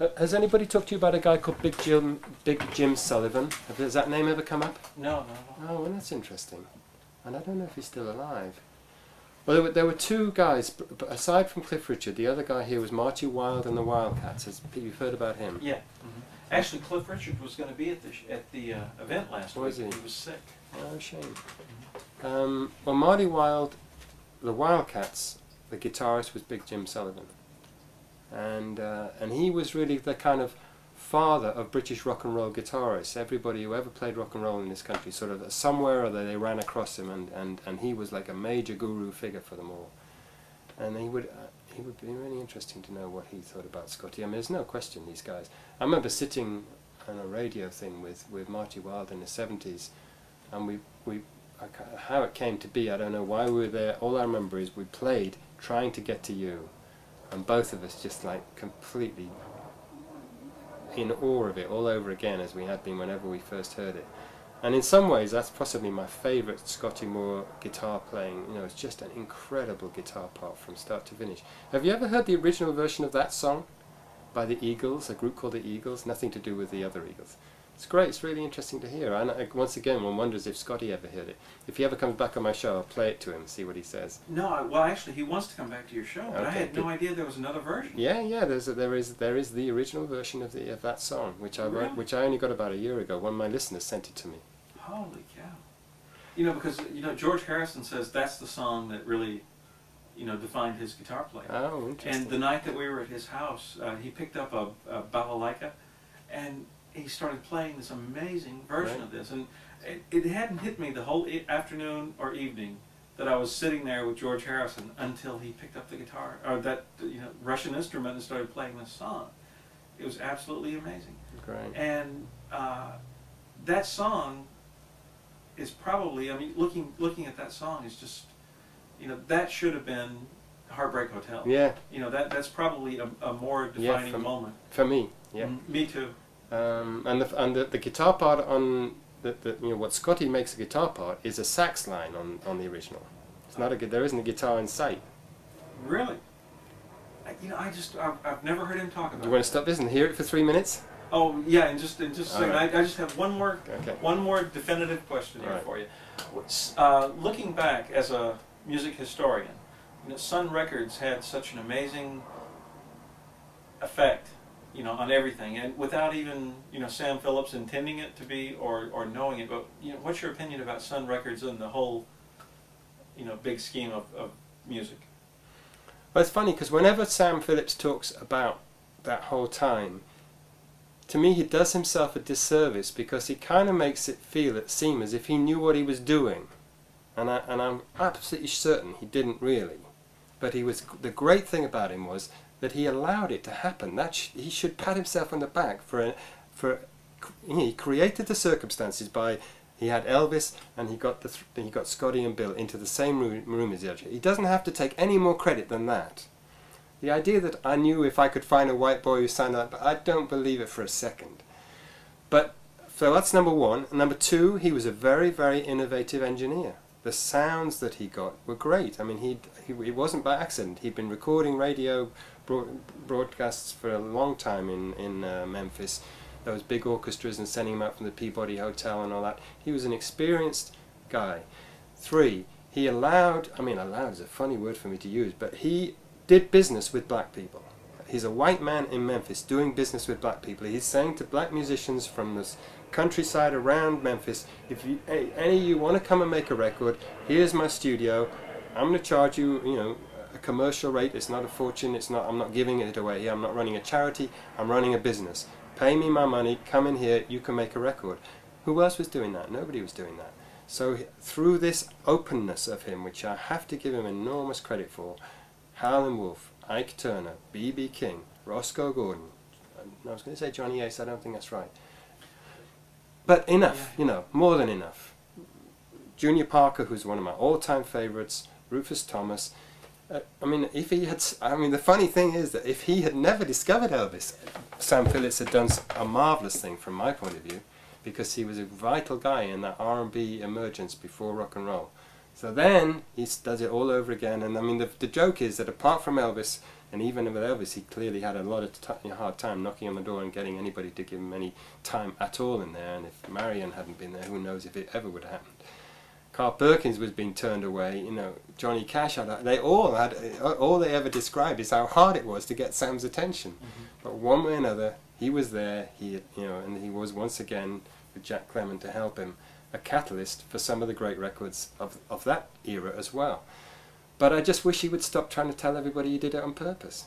Uh, has anybody talked to you about a guy called Big Jim, Big Jim Sullivan? Has that name ever come up? No, no, no. Oh, well, that's interesting. And I don't know if he's still alive. Well, there were, there were two guys, b- b- aside from Cliff Richard, the other guy here was Marty Wilde and the Wildcats. Has, you've heard about him? Yeah. mhm. Actually, Cliff Richard was going to be at the at the uh, event last Was week. he? was sick. Oh, shame. Um, well, Marty Wilde, the Wildcats, the guitarist was Big Jim Sullivan, and uh, and he was really the kind of father of British rock and roll guitarists. Everybody who ever played rock and roll in this country, sort of somewhere or other, they ran across him, and, and, and he was like a major guru figure for them all. And he would uh, he would be really interesting to know what he thought about Scotty. I mean, there's no question these guys. I remember sitting on a radio thing with, with Marty Wilde in the 70s, and we we how it came to be, I don't know why we were there. All I remember is we played trying to get to you, and both of us just like completely in awe of it all over again as we had been whenever we first heard it. And in some ways, that's possibly my favourite Scotty Moore guitar playing. You know, it's just an incredible guitar part from start to finish. Have you ever heard the original version of that song by the Eagles, a group called the Eagles? Nothing to do with the other Eagles. It's great. It's really interesting to hear. And uh, once again, one wonders if Scotty ever heard it. If he ever comes back on my show, I'll play it to him and see what he says. No, I, well, actually, he wants to come back to your show, but I had no idea there was another version. Yeah, yeah. There's a, there is there is the original version of the of that song, which I wrote, which I only got about a year ago. One of my listeners sent it to me. Holy cow! You know, because you know George Harrison says that's the song that really, you know, defined his guitar playing. Oh, interesting. And the night that we were at his house, uh, he picked up a, a balalaika, and he started playing this amazing version Right. of this. And it, it hadn't hit me the whole e- afternoon or evening that I was sitting there with George Harrison until he picked up the guitar or that you know Russian instrument and started playing this song. It was absolutely amazing. Great. And uh, that song is probably, I mean, looking looking at that song is just, you know, that should have been Heartbreak Hotel. Yeah, You know, that that's probably a, a more Yeah, defining from- moment. for me. Yeah. Mm, Me too. Um, and the and the, the guitar part on the, the you know what Scotty makes a guitar part is a sax line on, on the original. It's not a there isn't a guitar in sight. Really? I, you know, I just, I've, I've never heard him talk about You want to stop this and hear it for three minutes? Oh, yeah, and just, and just a second, right. I, I just have one more Okay. One more definitive question here right. for you. Uh, looking back as a music historian, you know, Sun Records had such an amazing effect, you know, on everything, and without even you know Sam Phillips intending it to be or, or knowing it. But you know, what's your opinion about Sun Records and the whole, you know, big scheme of, of music? Well, it's funny because whenever Sam Phillips talks about that whole time, to me he does himself a disservice because he kind of makes it feel it seem as if he knew what he was doing, and I, and I'm absolutely certain he didn't really. But he was the great thing about him was that he allowed it to happen. That sh- he should pat himself on the back for a, for he created the circumstances by he had Elvis and he got the th- he got Scotty and Bill into the same room, room as the other. He doesn't have to take any more credit than that. The idea that I knew if I could find a white boy who sounded like, but I don't believe it for a second. But so that's number one. Number two, he was a very very innovative engineer. The sounds that he got were great. I mean, he he it wasn't by accident. He'd been recording radio broad, broadcasts for a long time in in uh, Memphis those big orchestras and sending him out from the Peabody Hotel and all that. He was an experienced guy. Three, he allowed, I mean, allowed is a funny word for me to use, but he did business with black people. He's a white man in Memphis doing business with black people. He's saying to black musicians from this countryside around Memphis, if you, any of you want to come and make a record, here's my studio. I'm going to charge you, you know, a commercial rate. It's not a fortune. It's not. I'm not giving it away. I'm not running a charity. I'm running a business. Pay me my money. Come in here. You can make a record. Who else was doing that? Nobody was doing that. So through this openness of him, which I have to give him enormous credit for, Howlin' Wolf, Ike Turner, B.B. King, Roscoe Gordon. I was going to say Johnny Ace. I don't think that's right. But enough, Yeah. you know, more than enough. Junior Parker, who's one of my all-time favorites, Rufus Thomas. Uh, I mean, if he had, I mean, the funny thing is that if he had never discovered Elvis, Sam Phillips had done a marvelous thing from my point of view, because he was a vital guy in that R&B emergence before rock and roll. So then he does it all over again, and I mean, the, the joke is that apart from Elvis, And even with Elvis, he clearly had a lot of t- hard time knocking on the door and getting anybody to give him any time at all in there. And if Marion hadn't been there, who knows if it ever would have happened. Carl Perkins was being turned away. You know, Johnny Cash had. They all had. All they ever described is how hard it was to get Sam's attention. Mm-hmm. But one way or another, he was there. He, you know, and he was once again with Jack Clement to help him, a catalyst for some of the great records of of that era as well. But I just wish he would stop trying to tell everybody he did it on purpose.